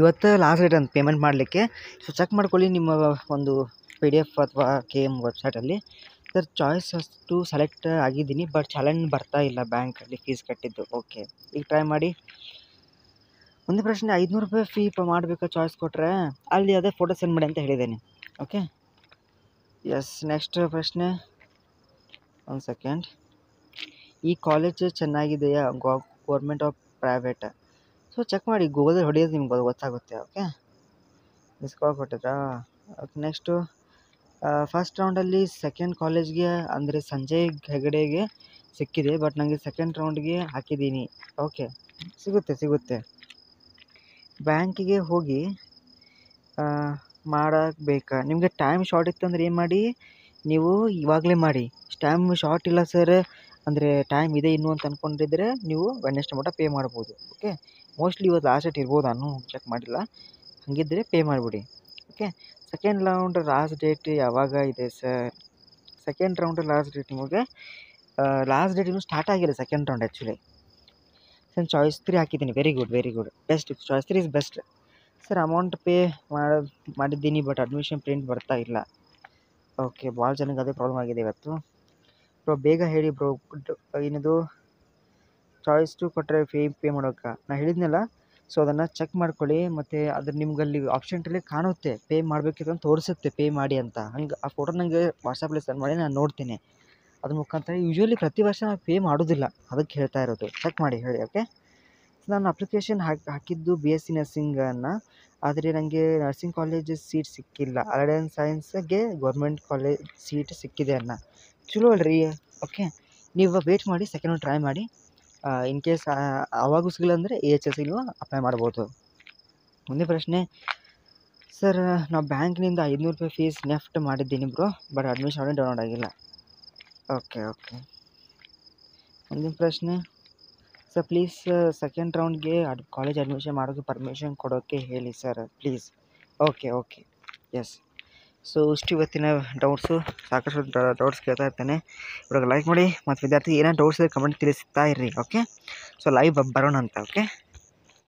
ಇವತ್ತು last date ಅಂತ payment ಮಾಡಲಿಕ್ಕೆ. ಸೊ ಚೆಕ್ ಮಾಡ್ಕೊಳ್ಳಿ ನಿಮ್ಮ ಒಂದು ಪಿ ಡಿ ಎಫ್ ಅಥವಾ ಕೆ ಎಂ ವೆಬ್ಸೈಟಲ್ಲಿ ಸರ್ ಚಾಯ್ಸ್ ಅಷ್ಟು ಸೆಲೆಕ್ಟ್ ಆಗಿದ್ದೀನಿ ಬಟ್ ಚಾಲೆಂಜ್ ಬರ್ತಾ ಇಲ್ಲ ಬ್ಯಾಂಕಲ್ಲಿ ಫೀಸ್ ಕಟ್ಟಿದ್ದು. ಓಕೆ ಈಗ ಟ್ರೈ ಮಾಡಿ. ಒಂದು ಪ್ರಶ್ನೆ, ಐದುನೂರು ರೂಪಾಯಿ ಫೀ ಮಾಡಬೇಕಾ ಚಾಯ್ಸ್ ಕೊಟ್ಟರೆ ಅಲ್ಲಿ ಅದೇ ಫೋಟೋ ಸೆಂಡ್ ಮಾಡಿ ಅಂತ ಹೇಳಿದ್ದೇನೆ. ಓಕೆ ಎಸ್ ನೆಕ್ಸ್ಟ್ ಪ್ರಶ್ನೆ. ಒಂದು ಸೆಕೆಂಡ್ ಈ ಕಾಲೇಜ್ ಚೆನ್ನಾಗಿದೆಯಾ? Government of private so check ಮಾಡಿ ಗೂಗಲಲ್ಲಿ ಹೊಡಿಯೋದು ನಿಮ್ಗೆ ಗೊತ್ತಾಗುತ್ತೆ ಓಕೆ ಮಿಸ್ ಕಾಲ್ ಕೊಟ್ಟಿದ್ರಾ? ಓಕೆ ನೆಕ್ಸ್ಟು ಫಸ್ಟ್ ರೌಂಡಲ್ಲಿ ಸೆಕೆಂಡ್ ಕಾಲೇಜ್ಗೆ ಅಂದರೆ ಸಂಜಯ್ ಹೆಗಡೆಗೆ ಸಿಕ್ಕಿದೆ ಬಟ್ ನನಗೆ ಸೆಕೆಂಡ್ ರೌಂಡ್ಗೆ ಹಾಕಿದ್ದೀನಿ ಓಕೆ ಸಿಗುತ್ತೆ ಸಿಗುತ್ತೆ. ಬ್ಯಾಂಕಿಗೆ ಹೋಗಿ ಮಾಡಬೇಕಾ ನಿಮಗೆ ಟೈಮ್ ಶಾರ್ಟ್ ಇತ್ತಂದ್ರೆ ಏನು ಮಾಡಿ? ನೀವು ಇವಾಗಲೇ ಮಾಡಿ. ಟೈಮ್ ಶಾರ್ಟ್ ಇಲ್ಲ ಸರ್ ಅಂದರೆ ಟೈಮ್ ಇದೆ ಇನ್ನು ಅಂತ ಅಂದ್ಕೊಂಡಿದ್ರೆ ನೀವು ವೆಡ್ನೆಸ್ಡೇ ಮಟ್ಟ ಪೇ ಮಾಡ್ಬೋದು. ಓಕೆ ಮೋಸ್ಟ್ಲಿ ಇವತ್ತು ಲಾಸ್ಟ್ ಡೇಟ್ ಇರ್ಬೋದು, ನಾನು ಚೆಕ್ ಮಾಡಿಲ್ಲ. ಹಾಗಿದ್ದರೆ ಪೇ ಮಾಡಿಬಿಡಿ. Okay second round last date ಯಾವಾಗ ಇದೆ sir second round last date ನಿಮಗೆ ಲಾಸ್ಟ್ ಡೇಟ್ ಇನ್ನೂ ಸ್ಟಾರ್ಟ್ ಆಗಿಲ್ಲ second round actually sir choice three ಹಾಕಿದ್ದೀನಿ. Very good very good best choice three is best sir amount pay ಮಾಡಿ, ಮಾಡಿದ್ದೀನಿ but admission print ಬರ್ತಾ ಇಲ್ಲ. ಓಕೆ ಭಾಳ ಜನಕ್ಕೆ ಅದೇ ಪ್ರಾಬ್ಲಮ್ ಆಗಿದೆ ಇವತ್ತು. ಬ್ರೋ, ಬೇಗ ಹೇಳಿ ಬ್ರೋ. ಏನದು? ಚಾಯ್ಸ್ ಟು ಕೊಟ್ಟರೆ ಫೀ ಪೇ ಮಾಡೋಕೆ. ನಾನು ಹೇಳಿದ್ನಲ್ಲ ಸೊ ಅದನ್ನು ಚೆಕ್ ಮಾಡ್ಕೊಳ್ಳಿ, ಮತ್ತು ಅದು ಆಪ್ಷನ್ ಆಪ್ಷನ್ಟಲ್ಲಿ ಕಾಣುತ್ತೆ ಪೇ ಮಾಡಬೇಕಿತ್ತು ಅಂತ ತೋರಿಸುತ್ತೆ ಪೇ ಮಾಡಿ ಅಂತ. ಹಂಗೆ, ಆ ಫೋಟೋ ನನಗೆ ವಾಟ್ಸಪ್ಪಲ್ಲಿ ಸೆಂಡ್ ಮಾಡಿ ನಾನು ನೋಡ್ತೀನಿ. ಅದ್ರ ಮುಖಾಂತರ ಯೂಶ್ವಲಿ ಪ್ರತಿ ವರ್ಷ ನಾವು ಪೇ ಮಾಡೋದಿಲ್ಲ, ಅದಕ್ಕೆ ಹೇಳ್ತಾ ಇರೋದು. ಚೆಕ್ ಮಾಡಿ, ಹೇಳಿ ಓಕೆ ನಾನು ಅಪ್ಲಿಕೇಶನ್ ಹಾಕಿ, ಹಾಕಿದ್ದು ಬಿ ಎಸ್ ಸಿ ನರ್ಸಿಂಗನ್ನು ಆದರೆ ನನಗೆ ನರ್ಸಿಂಗ್ ಕಾಲೇಜ್ ಸೀಟ್ ಸಿಕ್ಕಿಲ್ಲ. ಅಲೈನ್ ಸೈನ್ಸ್ಗೆ ಗೌರ್ಮೆಂಟ್ ಕಾಲೇಜ್ ಸೀಟ್ ಸಿಕ್ಕಿದೆ ಅನ್ನ. ಚಲೋ ಅಲ್ರಿ. ಓಕೆ ನೀವು ವೇಟ್ ಮಾಡಿ ಸೆಕೆಂಡ್ ಟ್ರೈ ಮಾಡಿ. ಇನ್ ಕೇಸ್ ಆವಾಗೂ ಸಿಗಲ್ಲ ಅಂದರೆ ಎ ಎಚ್ ಎಸ್ ಇಲ್ವ ಅಪ್ಲೈ ಮಾಡ್ಬೋದು. ಮುಂದಿನ ಪ್ರಶ್ನೆ. ಸರ್ ನಾವು ಬ್ಯಾಂಕ್ನಿಂದ ಐದುನೂರು ರೂಪಾಯಿ ಫೀಸ್ ನೆಫ್ಟ್ ಮಾಡಿದ್ದೀನಿ bro but admission order download ಆಗಿಲ್ಲ. ಓಕೆ ಓಕೆ ಮುಂದಿನ ಪ್ರಶ್ನೆ. ಸರ್ ಪ್ಲೀಸ್ ಸೆಕೆಂಡ್ ರೌಂಡ್ಗೆ ಅಡ್ ಕಾಲೇಜ್ ಅಡ್ಮಿಷನ್ ಮಾಡೋಕ್ಕೆ ಪರ್ಮಿಷನ್ ಕೊಡೋಕ್ಕೆ ಹೇಳಿ sir please okay okay yes so ಇಷ್ಟು ಇವತ್ತಿನ ಡೌಟ್ಸು ಸಾಕಷ್ಟು ಡೌಟ್ಸ್ ಕೇಳ್ತಾ ಇರ್ತೇನೆ. ಇವಾಗ ಲೈಕ್ ಮಾಡಿ, ಮತ್ತು ವಿದ್ಯಾರ್ಥಿ ಏನೇ ಡೌಟ್ಸ್ ಇದೆ ಕಮೆಂಟ್ ತಿಳಿಸ್ತಾ ಇರ್ರಿ ಓಕೆ ಸೊ ಲೈವ್ ಬರೋಣ ಅಂತ ಓಕೆ